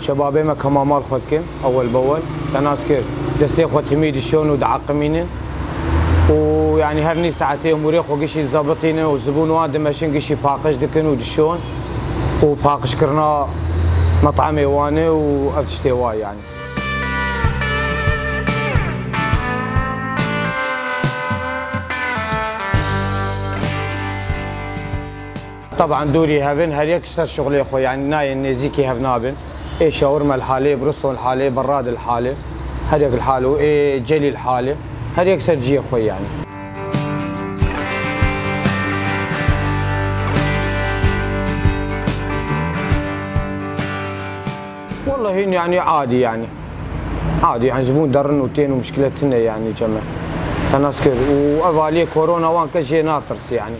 شبابي ما كما مال خدكم أول بأول. تناسكر دستي خد تميد شلون ودعقمين ويعني هرني ساعتين مريخ وقشي ضابطين وزبون واد ماشين قشي باقش دكن ودشون. وباقش كرنا مطعم ايواني وافتشتي واي يعني. طبعا دوري هافن هر يكسر شغلي أخوي يعني ناي نزيكي هفنابن اي شاورما الحالة برستون الحالة براد الحالة هر يك الحالة اي جلي الحالة. هر يكسر جي أخوي يعني. والله يعني عادي يعني. عادي يعني زبون درن وتين ومشكلتنا يعني جمع. تناسكر. وافالي كورونا وان كل شيء ناطرس يعني.